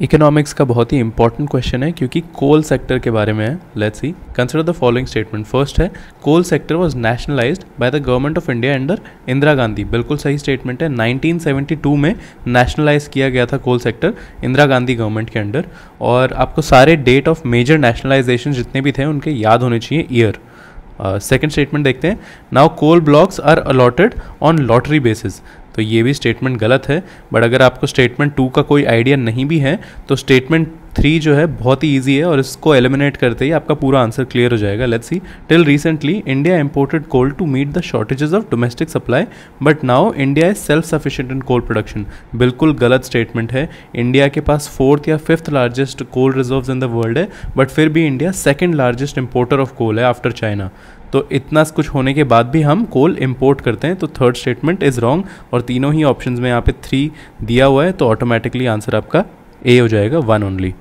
Economics का बहुत ही important question है, क्योंकि कोल सेक्टर के बारे में है। Let's see consider the following statement first है coal sector was nationalised by the government of India under Indira Gandhi बिल्कुल सही स्टेटमेंट है। 1972 में नेशनलाइज किया गया था coal sector Indira Gandhi government के अंडर और आपको सारे डेट ऑफ़ मेजर नेशनलाइजेशन जितने भी थे, उनके याद होने चाहिए ईयर सेकेंड स्टेटमेंट देखते हैं। Now coal blocks are allotted on lottery basis तो ये भी स्टेटमेंट गलत है बट अगर आपको स्टेटमेंट टू का कोई आइडिया नहीं भी है तो स्टेटमेंट थ्री जो है, बहुत ही ईजी है और इसको एलिमिनेट करते ही आपका पूरा आंसर क्लियर हो जाएगा। Let's see till recently India imported coal to meet the shortages of domestic supply but now India is self sufficient in coal production बिल्कुल गलत स्टेटमेंट है। इंडिया के पास फोर्थ या fifth largest coal reserve in the world है but फिर भी India second largest importer of coal है आफ्टर चाइना तो इतना कुछ होने के बाद भी हम कोल इंपोर्ट करते हैं तो थर्ड स्टेटमेंट इज़ रॉन्ग और तीनों ही ऑप्शन में यहाँ पे थ्री दिया हुआ है तो ऑटोमेटिकली आंसर आपका ए हो जाएगा वन ओनली